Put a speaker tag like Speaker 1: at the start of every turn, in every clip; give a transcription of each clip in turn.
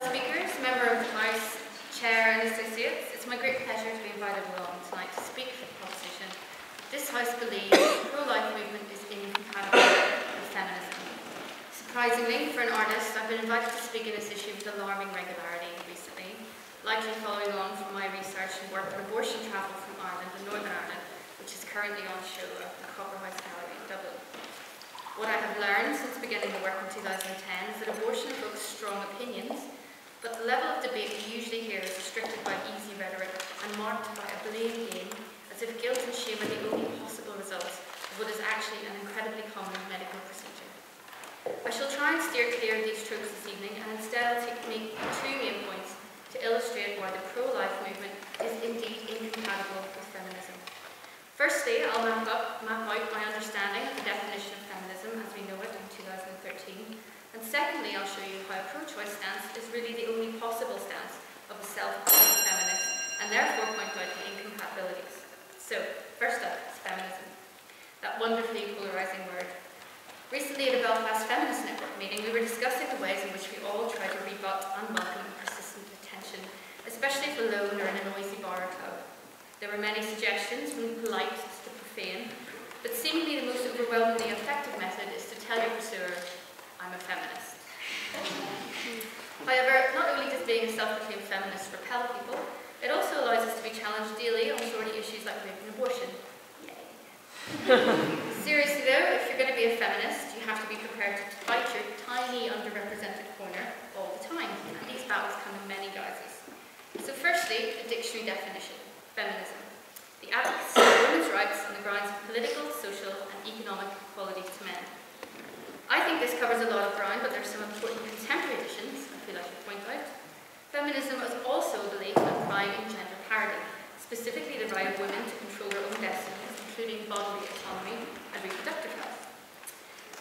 Speaker 1: Speakers, member of the House, Chair and Associates, it's my great pleasure to be invited along tonight to speak for the proposition. This House believes the pro-life movement is incompatible with feminism. Surprisingly, for an artist, I've been invited to speak on this issue with alarming regularity recently, likely following on from my research and work on abortion travel from Ireland and Northern Ireland, which is currently on show at the Copperhouse Gallery in Dublin. What I have learned since beginning the work in 2010 is that abortion evokes strong opinions, but the level of debate we usually hear is restricted by easy rhetoric and marked by a blame game, as if guilt and shame are the only possible results of what is actually an incredibly common medical procedure. I shall try and steer clear of these tropes this evening, and instead I'll take, make two main points to illustrate why the pro-life movement is indeed incompatible with feminism. Firstly, I'll map, up, map out my understanding of the definition of feminism as we know it in 2013. Secondly, I'll show you how a pro-choice stance is really the only possible stance of a self-proclaimed feminist, and therefore point out the incompatibilities. So, first up is feminism. That wonderfully polarising word. Recently at a Belfast Feminist Network meeting, we were discussing the ways in which we all try to rebut unwelcome and persistent attention, especially if alone or in a noisy bar or club. There were many suggestions, from polite to profane, but seemingly the most overwhelmingly effective method is to tell your pursuer, I'm a feminist. However, not only does being a self-proclaimed feminist repel people, it also allows us to be challenged daily on thorny issues like rape and abortion. Seriously though, if you're going to be a feminist, you have to be prepared to fight your tiny underrepresented corner all the time, and these battles come in many guises. So firstly, a dictionary definition feminism, the advocacy of women's rights on the grounds of political, social and economic equality to men. I think this covers a lot of ground, but there are some important contemporary additions I feel I should point out. Feminism is also a belief in in gender parity, specifically the right of women to control their own destinies, including bodily autonomy and reproductive health.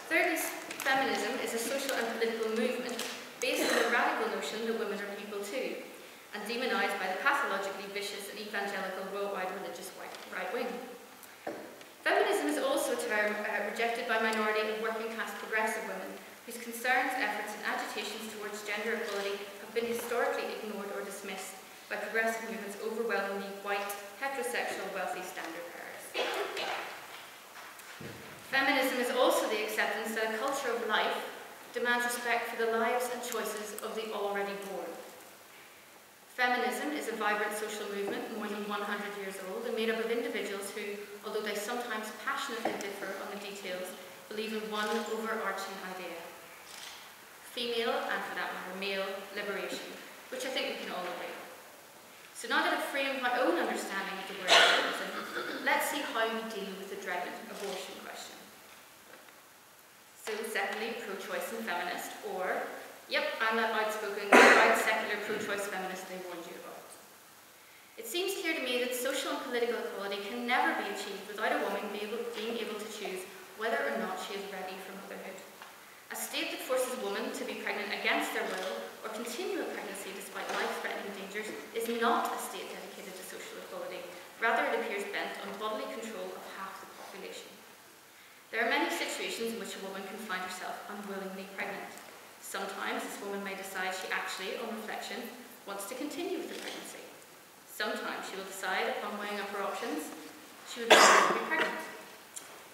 Speaker 1: Thirdly, feminism is a social and political movement based on the radical notion that women are people too, and demonised by the pathologically vicious and evangelical worldwide religious right wing. Is also a term uh, rejected by minority and working class progressive women whose concerns, efforts and agitations towards gender equality have been historically ignored or dismissed by progressive movements overwhelmingly white, heterosexual, wealthy standard bearers. Feminism is also the acceptance that a culture of life demands respect for the lives and choices of the already born. Feminism is a vibrant social movement more than 100 years old and made up of individuals who, although they sometimes passionately differ on the details, believe in one overarching idea. Female, and for that matter, male liberation, which I think we can all agree on. So now that I've framed my own understanding of the word feminism, let's see how we deal with the dreaded abortion question. So secondly, pro-choice and feminist, or Yep, I'm that outspoken, right secular pro-choice feminist they warned you about. It seems clear to me that social and political equality can never be achieved without a woman be able, being able to choose whether or not she is ready for motherhood. A state that forces women to be pregnant against their will or continue a pregnancy despite life-threatening dangers is not a state dedicated to social equality. Rather, it appears bent on bodily control of half the population. There are many situations in which a woman can find herself unwillingly pregnant. Sometimes this woman may decide she actually, on reflection, wants to continue with the pregnancy. Sometimes she will decide, upon weighing up her options, she would like to be pregnant.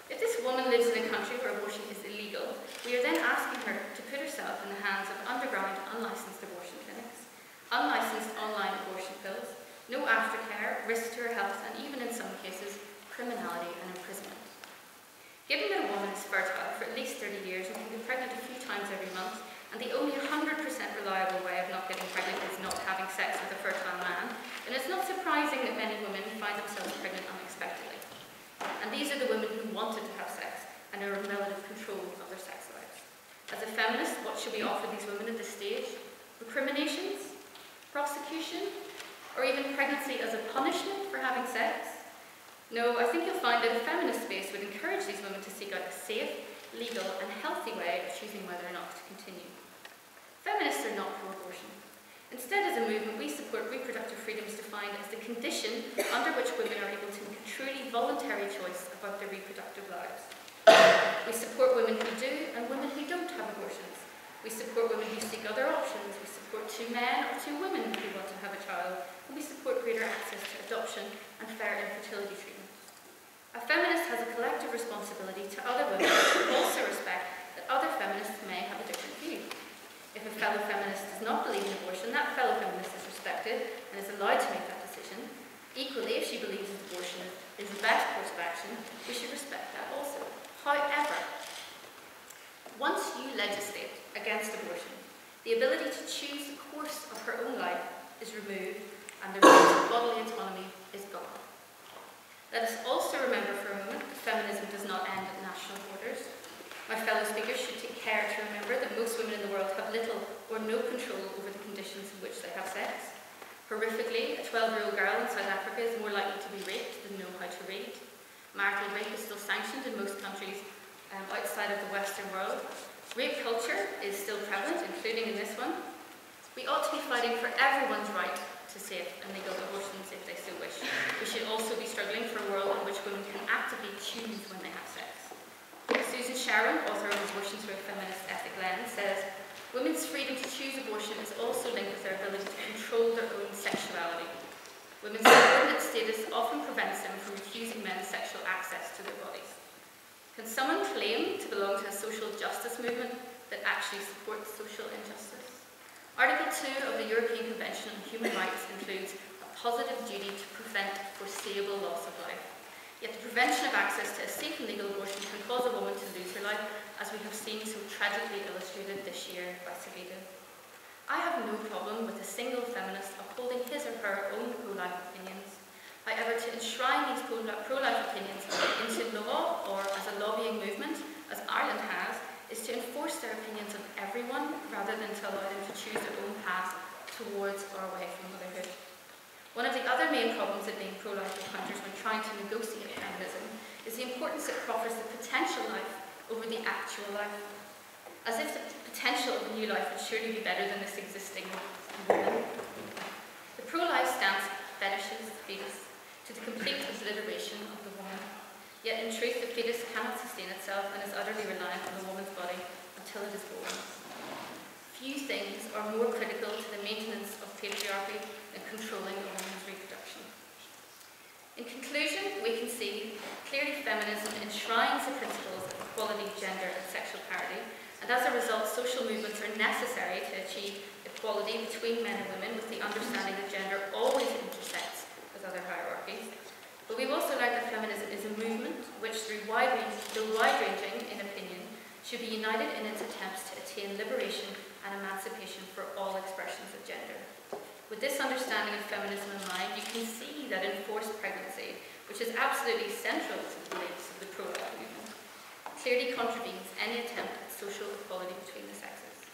Speaker 1: If this woman lives in a country where abortion is illegal, we are then asking her to put herself in the hands of underground, unlicensed abortion clinics, unlicensed online abortion pills, no aftercare, risk to her health, and even in some cases, criminality and imprisonment. Given that a woman is fertile for at least 30 years and can be pregnant a few times every month, and the only 100% reliable way of not getting pregnant is not having sex with a fertile man, then it's not surprising that many women find themselves pregnant unexpectedly. And these are the women who wanted to have sex and are in relative control of their sex lives. As a feminist, what should we offer these women at this stage? Recriminations? Prosecution? Or even pregnancy as a punishment for having sex? No, I think you'll find that a feminist space would encourage these women to seek out a safe, legal and healthy way of choosing whether or not to continue. Feminists are not pro-abortion. Instead, as a movement, we support reproductive freedoms defined as the condition under which women are able to make a truly voluntary choice about their reproductive lives. We support women who do and women who don't have abortions. We support women who seek other options. We support two men or two women who want to have a child. And we support greater access to adoption and fair infertility treatment. A feminist has a collective responsibility to other women to also respect that other feminists may have a different. If a fellow feminist does not believe in abortion, that fellow feminist is respected and is allowed to make that decision. Equally, if she believes abortion is the best course of action, we should respect that also. However, once you legislate against abortion, the ability to choose the course of her own life is removed and the right to bodily autonomy is gone. Let us also remember for a moment that feminism does not end at national borders. My fellow speakers should take care to remember that most women in the world have little or no control over the conditions in which they have sex. Horrifically, a 12-year-old girl in South Africa is more likely to be raped than know how to read. Marital rape is still sanctioned in most countries um, outside of the Western world. Rape culture is still prevalent, including in this one. We ought to be fighting for everyone's right to safe and legal abortions if they so wish. We should also be struggling for a world in which women can actively choose when they have sex. Susan Sherwin, author of Abortion Through a Feminist Ethic Lens, says, Women's freedom to choose abortion is also linked with their ability to control their own sexuality. Women's subordinate status often prevents them from refusing men sexual access to their bodies. Can someone claim to belong to a social justice movement that actually supports social injustice? Article 2 of the European Convention on Human Rights includes a positive duty to prevent foreseeable loss of life. Yet the prevention of access to a safe and legal abortion can cause a woman to lose her life, as we have seen so tragically illustrated this year by Savita. I have no problem with a single feminist upholding his or her own pro-life opinions. However, to enshrine these pro-life opinions into law or as a lobbying movement, as Ireland has, is to enforce their opinions on everyone rather than to allow them to choose their own path towards or away from motherhood. One of the other main problems of being pro-life encounters when trying to negotiate feminism is the importance it proffers the potential life over the actual life. As if the potential of a new life would surely be better than this existing woman. The pro-life stance fetishes the fetus to the complete obliteration of the woman. Yet in truth, the fetus cannot sustain itself and is utterly reliant on the woman's body until it is born. Few things are more critical to the maintenance of patriarchy than controlling a woman's reproduction. In conclusion, we can see clearly feminism enshrines the principles of equality, gender and sexual parity, and as a result, social movements are necessary to achieve equality between men and women with the understanding that gender always intersects with other hierarchies. But we've also learned that feminism is a movement which, through wide wide-ranging in opinion, should be united in its attempts to attain liberation and emancipation for all expressions of gender. With this understanding of feminism in mind, you can see that enforced pregnancy, which is absolutely central to the beliefs of the pro-life movement, clearly contravenes any attempt at social equality between the sexes.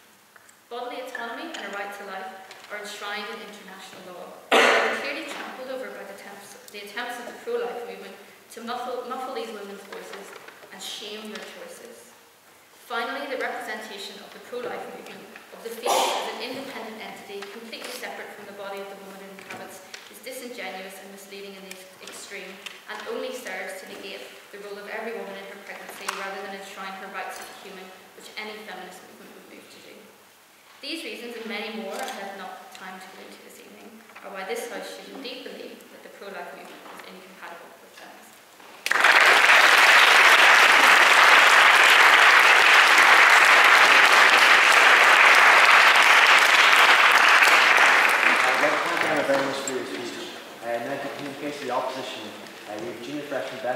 Speaker 1: Bodily autonomy and a right to life are enshrined in international law, and are clearly trampled over by the attempts, the attempts of the pro-life movement to muffle, muffle these women's voices and shame their choices. Finally, the representation of the pro-life movement of the fetus as an independent entity completely separate from the body of the woman it inhabits is disingenuous and misleading in the extreme and only serves to negate the role of every woman in her pregnancy rather than enshrine her rights as a human, which any feminist movement would move to do. These reasons and many more I have not time to go into this evening are why this House should indeed believe that the pro-life movement is incompatible with feminism.
Speaker 2: very much for your speech. Uh, now to communicate to the opposition, uh, we have junior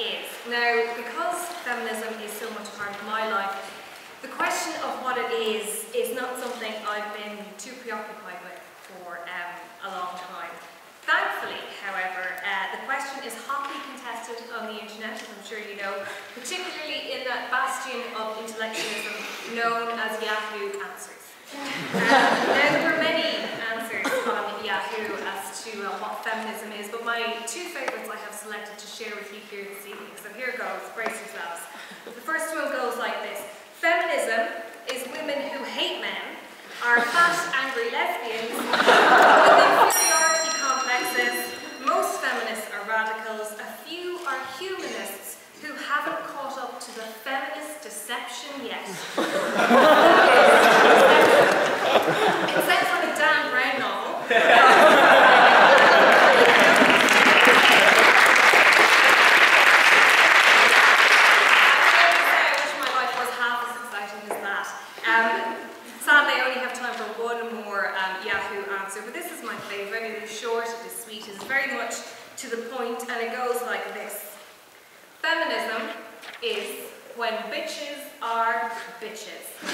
Speaker 3: is. Now, because feminism is so much part of my life, the question of what it is is not something I've been too preoccupied with for um, a long time. Thankfully, however, uh, the question is hotly contested on the internet, as I'm sure you know, particularly in that bastion of intellectualism known as Yahoo Answers. Um, now, there are many answers to uh, what feminism is, but my two favourites I have selected to share with you here this evening. So here goes, brace yourselves. The first one goes like this. Feminism is women who hate men, are fat, angry lesbians, with inferiority complexes. Most feminists are radicals, a few are humanists who haven't caught up to the feminist deception yet. sounds like a Dan Brown novel. I wish my life was half as exciting as that. Um, sadly, I only have time for one more um, Yahoo answer, but this is my favourite. It is short, it is sweet, it is very much to the point, and it goes like this. Feminism is when bitches are bitches.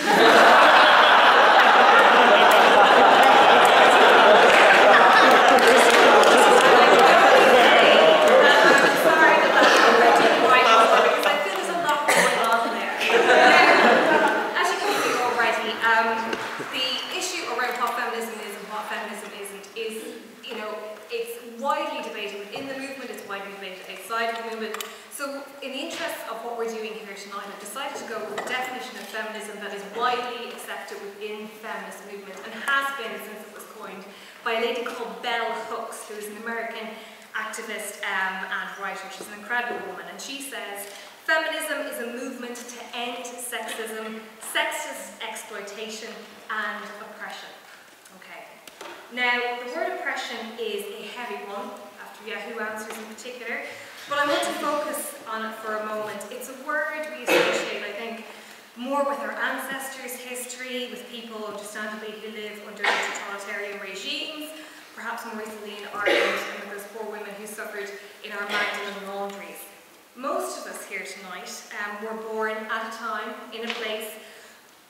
Speaker 3: I'm sorry that that's already quite over because I feel there's a lot going on there. Now, as you can see already, um, the issue around what feminism is and what feminism isn't is, you know, it's widely debated within the movement, it's widely debated outside of the movement. So, in the interest of what we're doing here tonight, I've decided to go with a definition of feminism that is widely accepted within the feminist movement and has been since it was coined by a lady called Bell Hooks, who is an American activist um, and writer. She's an incredible woman, and she says, Feminism is a movement to end sexism, sexist exploitation, and oppression. Okay. Now, the word oppression is a heavy one, after Yahoo Answers in particular, but I want to focus on it for a moment. It's a word we associate, I think, more with our ancestors' history, with people, understandably, who live under perhaps more recently in Ireland, and with those poor women who suffered in our Magdalen laundries. Most of us here tonight um, were born at a time, in a place,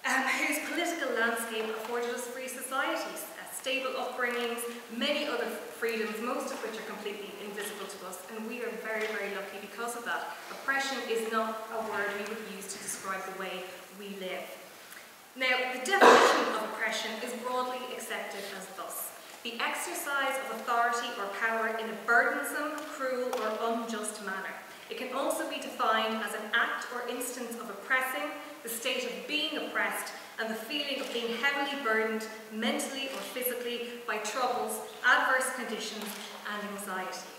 Speaker 3: um, whose political landscape afforded us free societies, uh, stable upbringings, many other freedoms, most of which are completely invisible to us, and we are very, very lucky because of that. Oppression is not a word we would use to describe the way we live. Now, the definition of oppression is broadly accepted as thus. The exercise of authority or power in a burdensome, cruel, or unjust manner. It can also be defined as an act or instance of oppressing, the state of being oppressed, and the feeling of being heavily burdened mentally or physically by troubles, adverse conditions, and anxiety.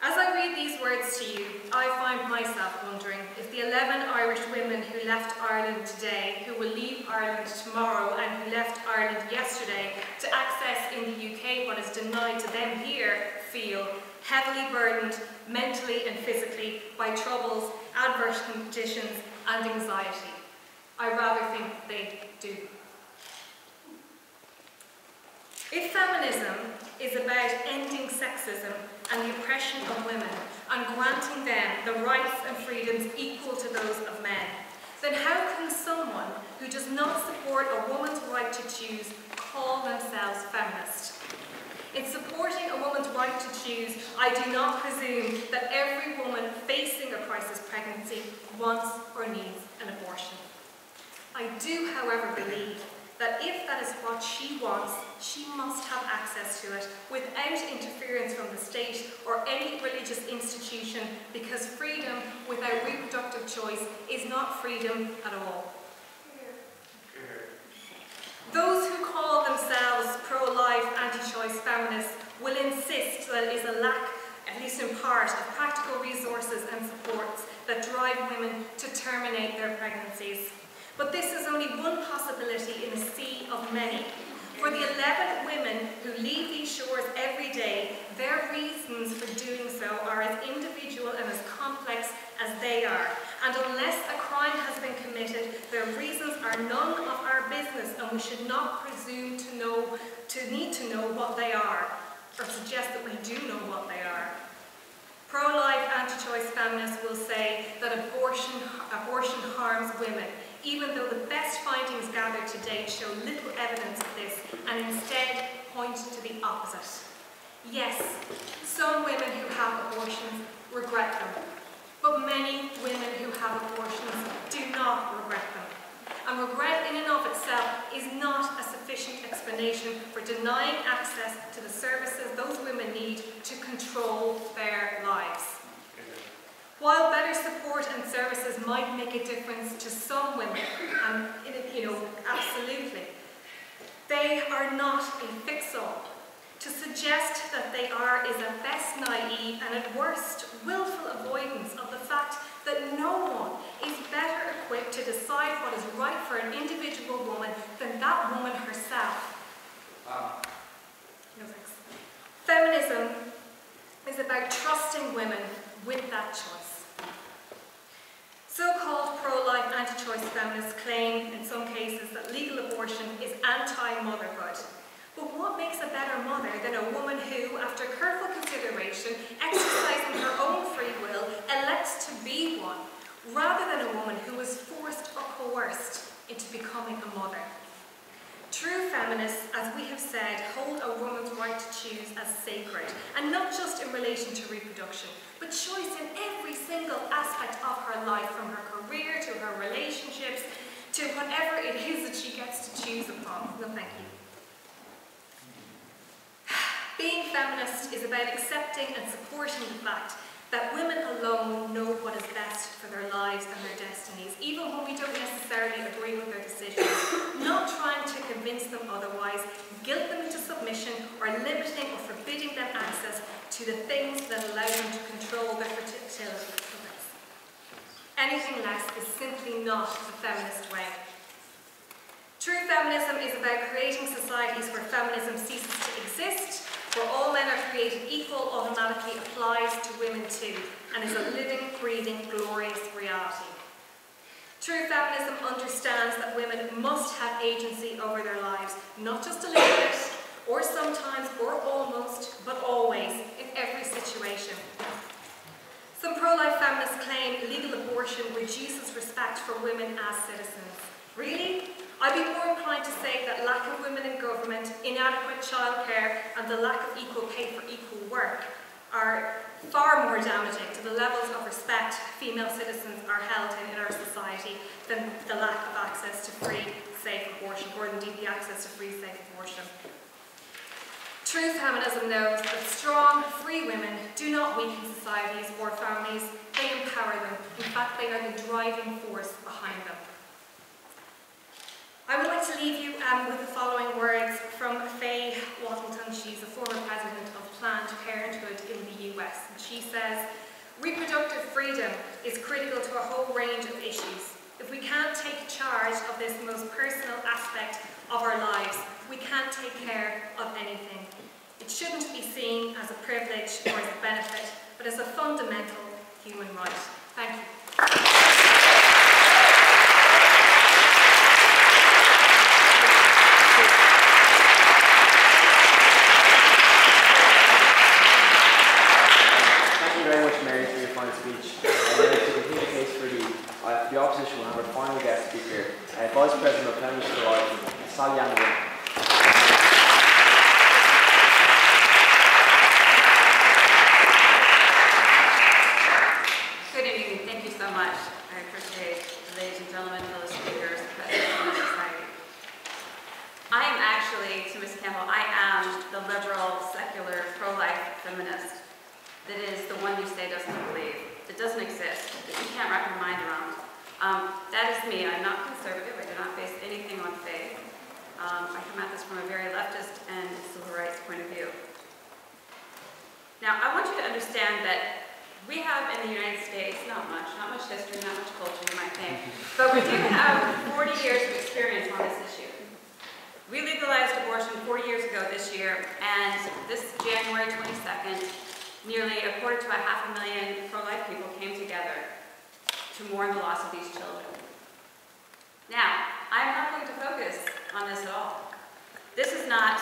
Speaker 3: As I read these words to you, I find myself wondering if the 11 Irish women who left Ireland today, who will leave Ireland tomorrow, and who left Ireland yesterday to access in the UK what is denied to them here, feel heavily burdened mentally and physically by troubles, adverse conditions, and anxiety. I rather think they do. If feminism is about ending sexism and the oppression of women and granting them the rights and freedoms equal to those of men, then how can someone who does not support a woman's right to choose call themselves feminist? In supporting a woman's right to choose, I do not presume that every woman facing a crisis pregnancy wants or needs an abortion. I do, however, believe that if that is what she wants, she must have access to it without interference from the state or any religious institution because freedom without reproductive choice is not freedom at all. Those who call themselves pro-life, anti-choice feminists will insist that it is a lack, at least in part, of practical resources and supports that drive women to terminate their pregnancies. But this is only one possibility in a sea of many. For the 11 women who leave these shores every day, their reasons for doing so are as individual and as complex as they are. And unless a crime has been committed, their reasons are none of our business and we should not presume to know, to need to know what they are, or suggest that we do know what they are. Pro-life, anti-choice feminists will say that abortion, abortion harms women, even though the best findings gathered to date show little evidence of this and instead point to the opposite. Yes, some women who have abortions regret them, but many women who have abortions do not regret them. And regret in and of itself is not a sufficient explanation for denying access to the services those women need to control their lives. While better support and services might make a difference to some women, um, and you know, absolutely, they are not a fix-all. To suggest that they are is at best naive and at worst willful avoidance of the fact that no one is better equipped to decide what is right for an individual woman than that woman herself. Ah. No. Feminism is about trusting women with that choice. So-called pro-life, anti-choice feminists claim in some cases that legal abortion is anti-motherhood. But what makes a better mother than a woman who, after careful consideration, exercising her own free will, elects to be one, rather than a woman who was forced or coerced into becoming a mother? True feminists, as we have said, hold a woman's right to choose as sacred, and not just in relation to reproduction, but choice in every single aspect of her life, from her career to her relationships, to whatever it is that she gets to choose upon. No, thank you. Being feminist is about accepting and supporting the fact that women alone know what is best for their lives and their destinies, even when we don't necessarily agree with their decisions, not trying to convince them otherwise, guilt them into submission, or limiting or forbidding them access to the things that allow them to control their fertility. Anything less is simply not the feminist way. True feminism is about creating societies where feminism ceases to exist where all men are created applies to women too, and is a living, breathing, glorious reality. True feminism understands that women must have agency over their lives, not just a little bit, or sometimes, or almost, but always, in every situation. Some pro-life feminists claim legal abortion reduces respect for women as citizens. Really? I'd be more inclined to say that lack of women in government, inadequate childcare and the lack of equal pay for equal work are far more damaging to the levels of respect female citizens are held in in our society than the lack of access to free, safe abortion, or indeed the access to free, safe abortion. True feminism knows that strong, free women do not weaken societies or families, they empower them. In fact, they are the driving force behind them. I would like to leave you um, with the following words from Faye Wattleton. She's a former president of Planned Parenthood in the US. And she says, reproductive freedom is critical to a whole range of issues. If we can't take charge of this most personal aspect of our lives, we can't take care of anything. It shouldn't be seen as a privilege or as a benefit, but as a fundamental human right. Thank you.
Speaker 2: Vice President of Feminist Coalition, Sal Yang
Speaker 4: Good evening. Thank you so much. I appreciate ladies and gentlemen, fellow speakers, President of the Society. I am actually, to Ms. Campbell, I am the liberal, secular, pro-life feminist that is the one you say doesn't believe, that doesn't exist, that you can't wrap your mind around. Um, that is me. I'm not conservative. I do not base anything on faith. Um, I come at this from a very leftist and civil rights point of view. Now, I want you to understand that we have in the United States, not much, not much history, not much culture, you might think, but we do have 40 years of experience on this issue. We legalized abortion 40 years ago this year, and this January 22nd, nearly a quarter to a half a million pro-life people came together to mourn the loss of these children. Now, I'm not going to focus on this at all. This is not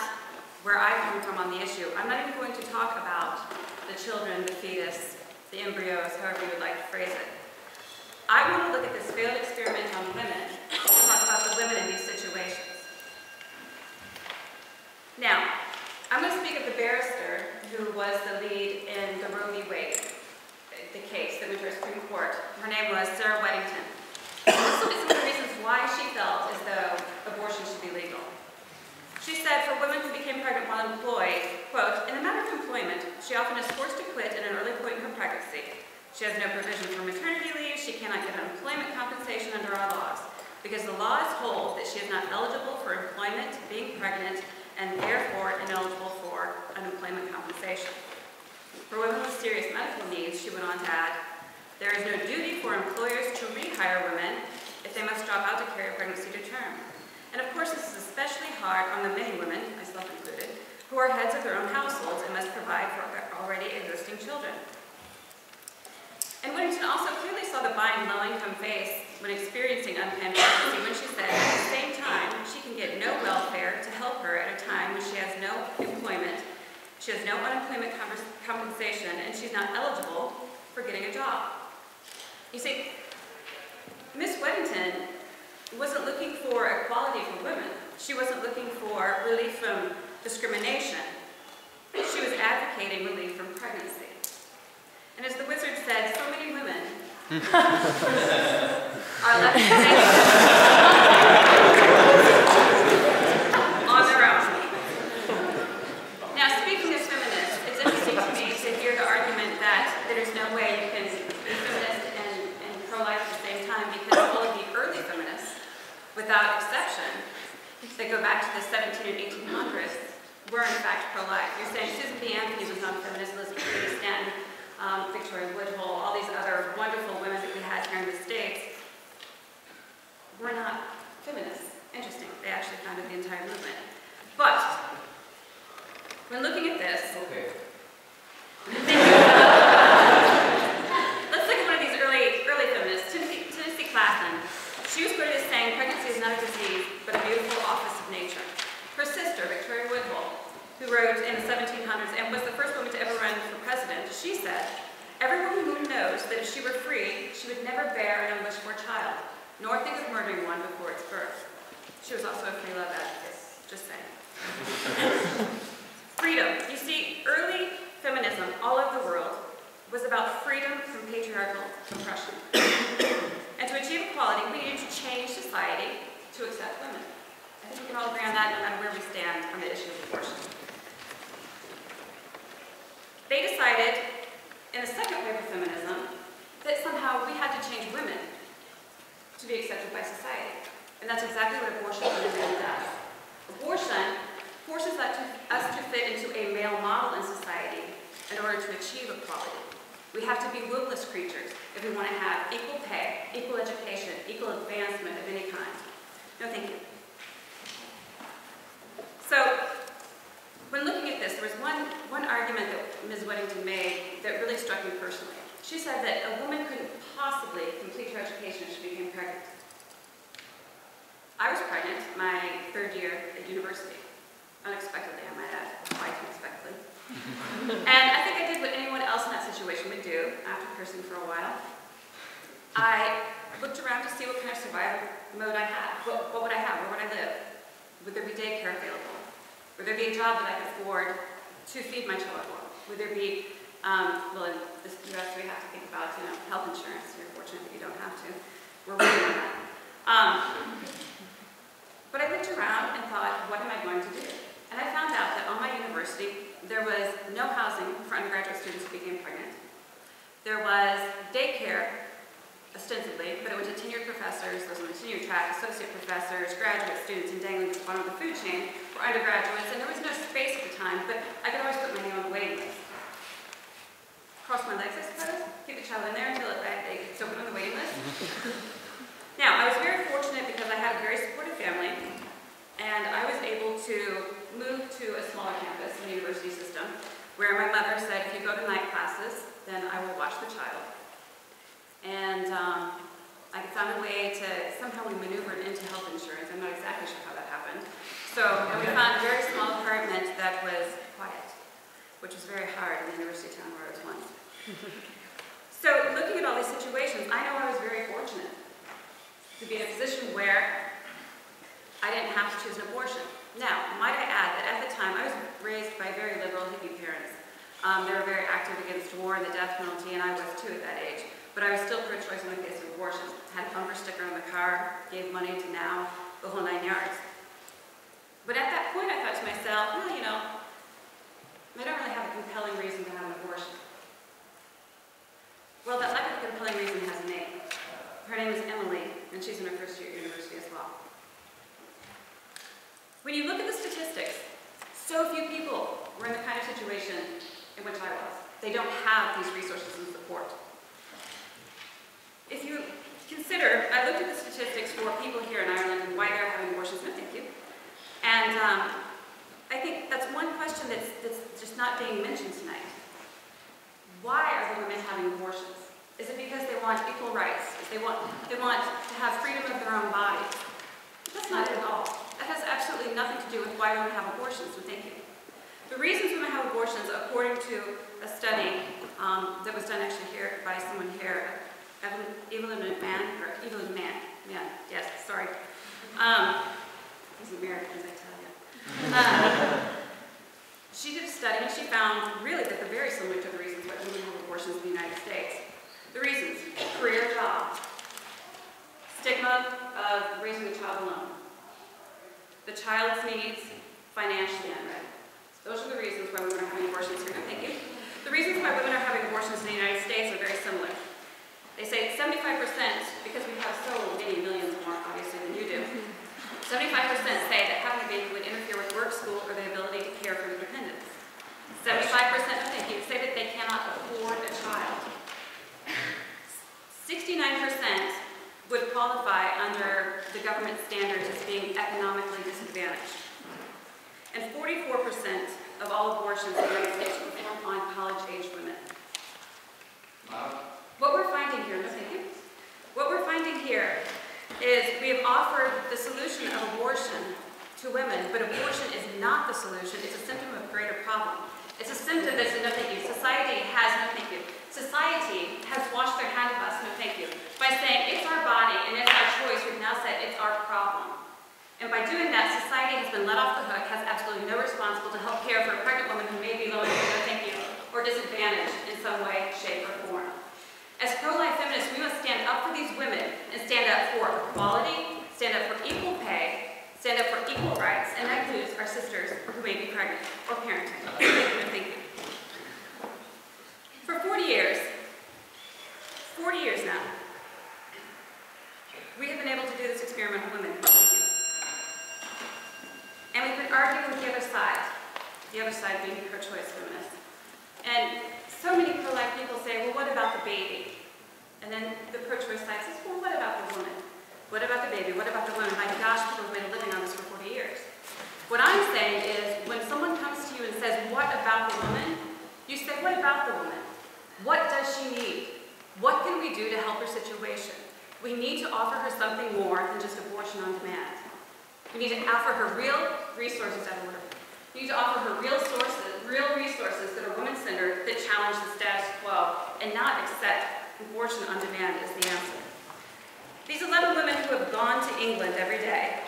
Speaker 4: where I come from on the issue. I'm not even going to talk about the children, the fetus, the embryos, however you would like to phrase it. I want to look at this failed experiment on women and talk about the women in these situations. Now, I'm going to speak of the barrister who was the lead in the Roe v. Wade, the case that went to the Supreme Court. Her name was Sarah Weddington. This will be some of the reasons why she felt as though abortion should be legal. She said for women who became pregnant while employed, quote, in the matter of employment, she often is forced to quit at an early point in her pregnancy. She has no provision for maternity leave, she cannot get unemployment compensation under our laws, because the laws hold that she is not eligible for employment being pregnant and therefore ineligible for unemployment compensation. For women with serious medical needs, she went on to add, there is no duty for employers to rehire women if they must drop out to carry a pregnancy to term. And of course, this is especially hard on the many women, myself included, who are heads of their own households and must provide for their already existing children. And Weddington also clearly saw the bind low-income face when experiencing unplanned pregnancy when she said, at the same time, she can get no welfare to help her at a time when she has no employment, she has no unemployment compensation, and she's not eligible for getting a job. You see, Miss Weddington wasn't looking for equality for women. She wasn't looking for relief from discrimination. She was advocating relief from pregnancy. And as the wizard said, so many women are left on their own. Now, speaking as feminists, it's interesting to me to hear the argument that there's no way you can be feminist and, and pro-life at the same time because all of the early feminists, without exception, that go back to the 17 and 1800s, were in fact pro-life. You're saying Susan B. Anthony was not a feminist, Elizabeth Cady Stanton, um, Victoria Woodhull, all these other wonderful women that we had here in the States were not feminists. Interesting, they actually founded the entire movement. But, when looking at this,
Speaker 5: Okay.
Speaker 4: let's look at one of these early, early feminists, Tennessee, Tennessee Claflin. She was quoted as saying, pregnancy is not a disease, but a beautiful office of nature. Her sister, Victoria Woodhull, who wrote in the 1700s and was the first woman to ever run for president, she said, Every woman who knows that if she were free, she would never bear an unwished for child, nor think of murdering one before its birth. She was also a free love advocate, just saying. freedom. You see, early feminism all over the world was about freedom from patriarchal oppression. and to achieve equality, we needed to change society to accept women. I think we can all agree on that no matter where we stand on the issue of abortion. They decided, in the second wave of feminism, that somehow we had to change women to be accepted by society. And that's exactly what abortion does. Abortion forces us to, fit into a male model in society in order to achieve equality. We have to be wombless creatures if we want to have equal pay, equal education, equal advancement of any kind. No, thank you. So, when looking at this, there was one, one argument that Ms. Weddington made that really struck me personally. She said that a woman couldn't possibly complete her education if she became pregnant. I was pregnant my third year at university. Unexpectedly, I might add, quite unexpectedly. and I think I did what anyone else in that situation would do after cursing for a while. I looked around to see what kind of survival mode I had. What, what would I have? Where would I live? Would there be daycare available? Would there be a job that I could afford to feed my children? Would there be, um, well, in this U.S. we have to think about, you know, health insurance. You're fortunate that you don't have to. We're working on that. Um, but I looked around and thought, what am I going to do? And I found out that on my university, there was no housing for undergraduate students who became pregnant. There was daycare ostensibly, but it went to tenured professors, those on the tenure track, associate professors, graduate students, and dangling at the bottom of the food chain for undergraduates, and there was no space at the time, but I could always put my name on the waiting list. Cross my legs, I suppose, keep the child in there until it, they could open on the waiting list. now, I was very fortunate because I had a very supportive family, and I was able to move to a smaller campus in the university system, where my mother said, if you go to night classes, then I will watch the child. And um, I found a way to, somehow we maneuvered into health insurance. I'm not exactly sure how that. So and we found a very small apartment that was quiet, which was very hard in the university town where I was once. so looking at all these situations, I know I was very fortunate to be in a position where I didn't have to choose an abortion. Now, might I add that at the time I was raised by very liberal hippie parents. Um, they were very active against war and the death penalty, and I was too at that age. But I was still pro-choice in the case of abortion. Had a bumper sticker on the car, gave money to NOW, the whole nine yards. But at that point, I thought to myself, well, you know, I don't really have a compelling reason to have an abortion. Well, that lack of compelling reason has a name. Her name is Emily, and she's in her first year at university as well. When you look at the statistics, so few people were in the kind of situation in which I was. They don't have these resources and support. If you consider, I looked at the statistics for people here in Ireland and why they're having abortions. And um, I think that's one question that's, that's just not being mentioned tonight. Why are the women having abortions? Is it because they want equal rights? They want, they want to have freedom of their own bodies? That's not at all. That has absolutely nothing to do with why women have abortions, so thank you. The reasons women have abortions, according to a study um, that was done actually here by someone here, Evelyn, Evelyn McMahon, or Evelyn Mahon, yeah, yes, sorry. Um, Americans, I tell you. Um, she did a study and she found really that they're very similar to the reasons why women have abortions in the United States. The reasons, career job, stigma of raising a child alone, the child's needs, financially unready. Those are the reasons why women are having abortions here. thank you. The reasons why women are having abortions in the United States are very similar. England every day,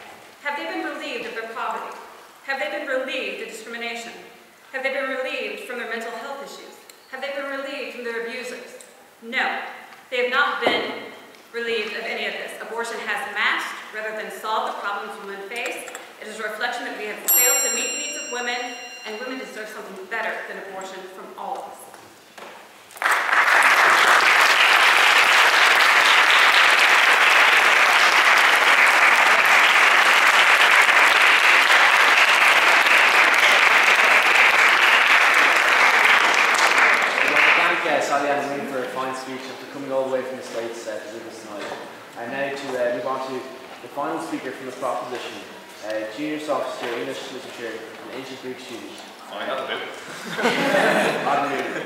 Speaker 4: have they been relieved of their poverty? Have they been relieved of discrimination? Have they been relieved from their mental health issues? Have they been relieved from their abusers? No, they have not been relieved of any of this. Abortion has masked rather than solved the problems women face. It is a reflection that we have failed to meet the needs of women, and women deserve something better than abortion from all of us.
Speaker 2: uh, Sally Ann Winn for a fine speech and for coming all the way from the States uh, to visit us tonight. And now to uh, move on to the final speaker from the proposition, uh, Junior Officer, English Literature, and Ancient Greek student.
Speaker 5: I that'll do.
Speaker 2: Adam Mooney.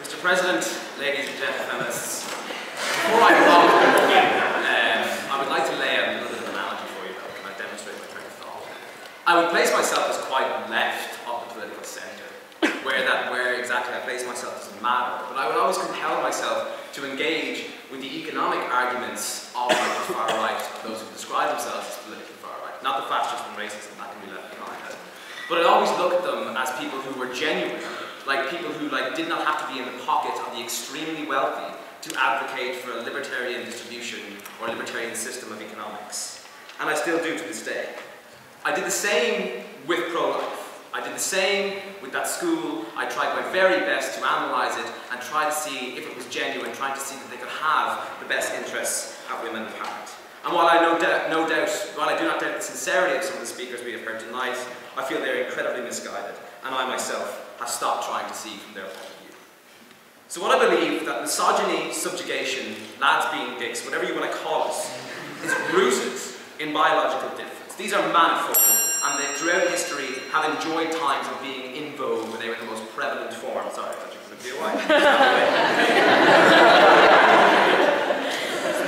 Speaker 5: Mr. President, ladies and gentlemen, feminists, before I walk um, I would like to lay out a little bit of an analogy for you that might demonstrate my train of thought. I would place myself as quite left of the political centre. Where that, where exactly I place myself doesn't matter, but I would always compel myself to engage with the economic arguments of the far right, those who describe themselves as politically far right, not the fascists and racists, and that can be left behind. but I always look at them as people who were genuine, like people who like did not have to be in the pocket of the extremely wealthy to advocate for a libertarian distribution or libertarian system of economics. And I still do to this day. I did the same with pro-life. I did the same with that school. I tried my very best to analyse it and try to see if it was genuine, trying to see that they could have the best interests at women at heart. And while I no doubt, no doubt, while I do not doubt the sincerity of some of the speakers we have heard tonight, I feel they're incredibly misguided, and I myself have stopped trying to see from their point of view. So what I believe that misogyny, subjugation, lads being dicks, whatever you want to call it, is rooted in biological difference. These are manifold, and they throughout history have enjoyed times of being in vogue when they were the most prevalent form. Sorry, I thought you were going to be away.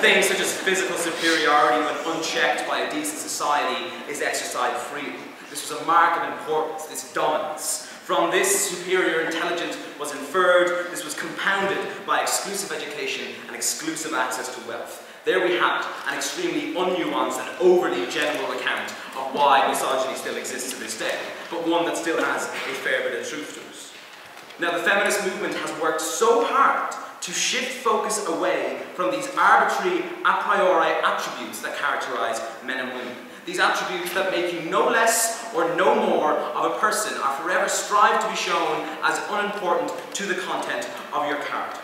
Speaker 5: Things such as physical superiority when unchecked by a decent society is exercised freely. This was a mark of importance, this dominance. From this, superior intelligence was inferred, this was compounded by exclusive education and exclusive access to wealth. There we have an extremely unnuanced and overly general account of why misogyny still exists to this day, but one that still has a fair bit of truth to it. Now, the feminist movement has worked so hard to shift focus away from these arbitrary a priori attributes that characterize men and women. These attributes that make you no less or no more of a person are forever strive to be shown as unimportant to the content of your character.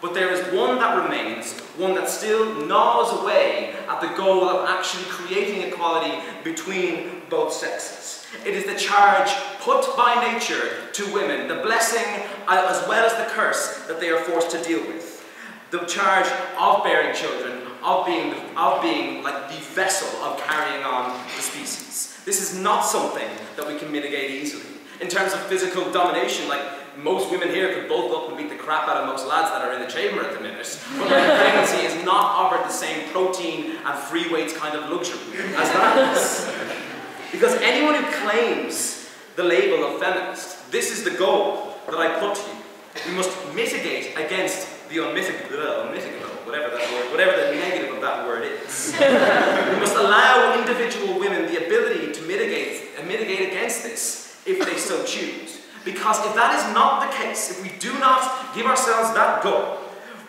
Speaker 5: But there is one that remains, one that still gnaws away at the goal of actually creating equality between both sexes. It is the charge put by nature to women, the blessing uh, as well as the curse that they are forced to deal with. The charge of bearing children, of being, of being like the vessel of carrying on the species. This is not something that we can mitigate easily. In terms of physical domination, like most women here could bulk up and beat the crap out of most lads that are in the chamber at the minute. But like, pregnancy is not offered the same protein and free weights kind of luxury as that is. Because anyone who claims the label of feminist, this is the goal that I put to you. We must mitigate against the unmitigable, unmitigable, whatever that word, whatever the negative of that word is. we must allow individual women the ability to mitigate and mitigate against this if they so choose. Because if that is not the case, if we do not give ourselves that goal,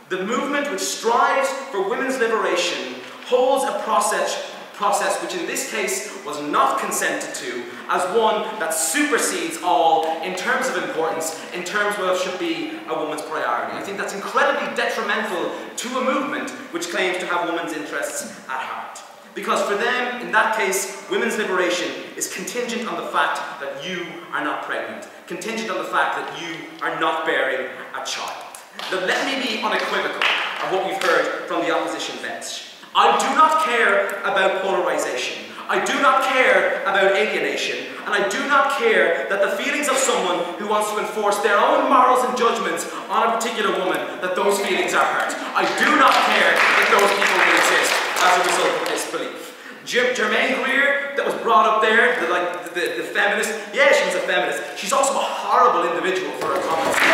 Speaker 5: the movement which strives for women's liberation holds a process process which in this case was not consented to as one that supersedes all in terms of importance, in terms of what should be a woman's priority. I think that's incredibly detrimental to a movement which claims to have women's interests at heart. Because for them, in that case, women's liberation is contingent on the fact that you are not pregnant, contingent on the fact that you are not bearing a child. Now, let me be unequivocal of what we've heard from the opposition bench. I do not care about polarization. I do not care about alienation. And I do not care that the feelings of someone who wants to enforce their own morals and judgments on a particular woman, that those feelings are hurt. I do not care that those people will exist as a result of this belief. Germaine Greer, that was brought up there, the, like the, the feminist, yeah, she was a feminist. She's also a horrible individual for her comments.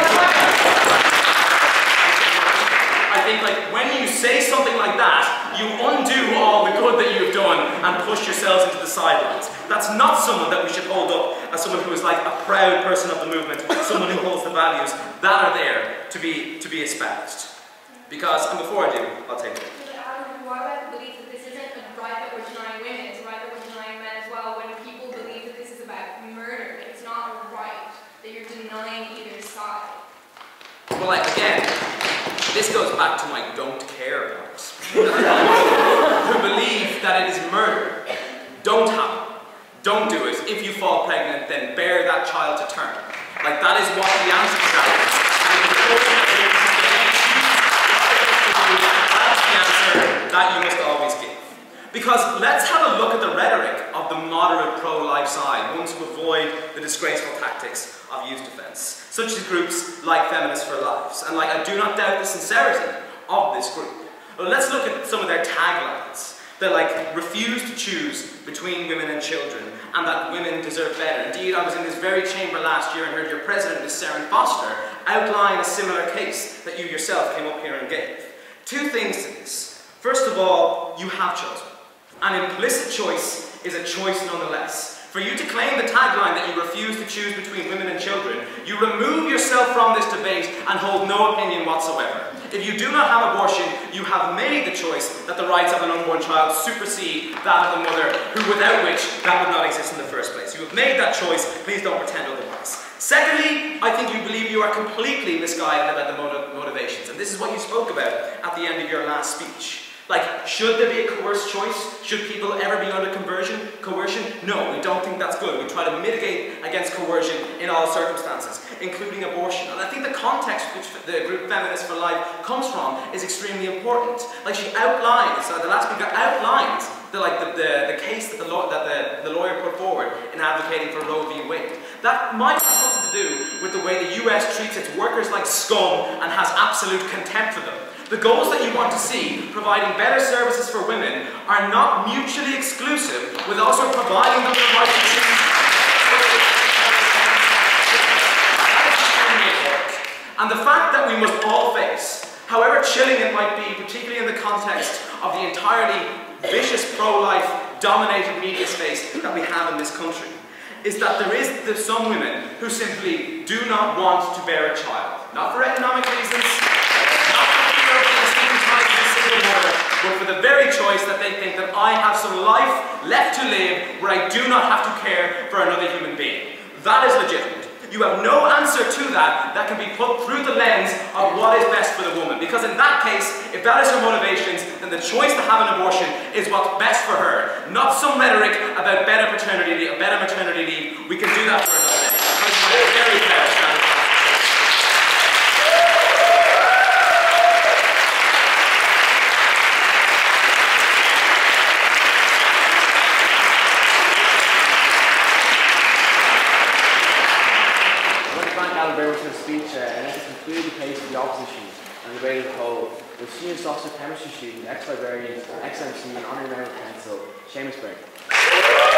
Speaker 5: I think like when you say something like that, you undo all the good that you've done and push yourselves into the sidelines. That's not someone that we should hold up as someone who is like a proud person of the movement, someone who holds the values that are there to be to be espoused. Because, and before I do, I'll take it.
Speaker 6: What about the belief that this isn't a right that we're denying women, it's a right that we're denying men as well, when people believe that this is about murder, it's not a right, that you're denying either side.
Speaker 5: Well, like, again, this goes back to my don't. Who believe that it is murder. Don't have. Don't do it. If you fall pregnant, then bear that child to term. Like, that is what the answer to that is. The answer that you must always give. Because let's have a look at the rhetoric of the moderate pro-life side, ones who avoid the disgraceful tactics of youth defence such as groups like Feminists for Lives. And like, I do not doubt the sincerity of this group. But let's look at some of their taglines. They're like refuse to choose between women and children, and that women deserve better. Indeed, I was in this very chamber last year and heard your president, Ms. Serrin Foster, outline a similar case that you yourself came up here and gave. Two things to this. First of all, you have chosen. An implicit choice is a choice nonetheless. For you to claim the tagline that you refuse to choose between women and children, you remove yourself from this debate and hold no opinion whatsoever. If you do not have abortion, you have made the choice that the rights of an unborn child supersede that of the mother, who without which that would not exist in the first place. You have made that choice, please don't pretend otherwise. Secondly, I think you believe you are completely misguided about the motivations, and this is what you spoke about at the end of your last speech. Like, should there be a coerced choice? Should people ever be under conversion, coercion? No, we don't think that's good. We try to mitigate against coercion in all circumstances, including abortion. And I think the context which the group Feminists for Life comes from is extremely important. Like she outlines, so the last speaker outlines the, like the, the, the case that, the, law, that the, the lawyer put forward in advocating for Roe v. Wade. That might have something to do with the way the US treats its workers like scum and has absolute contempt for them. The goals that you want to see, providing better services for women, are not mutually exclusive with also providing them the right to choose. And the fact that we must all face, however chilling it might be, particularly in the context of the entirely vicious pro-life dominated media space that we have in this country, is that there is some women who simply do not want to bear a child. Not for economic reasons, but for the very choice that they think that I have some life left to live where I do not have to care for another human being. That is legitimate. You have no answer to that that can be put through the lens of what is best for the woman. Because in that case, if that is her motivations, then the choice to have an abortion is what's best for her. Not some rhetoric about better paternity leave, better maternity leave. We can do that for another day. Very fair,
Speaker 2: speech uh, and to conclude the of the opposition and the debate as a whole, with sophomore chemistry student, ex-librarian, ex-MC and honorary member of council, Seamus Byrne.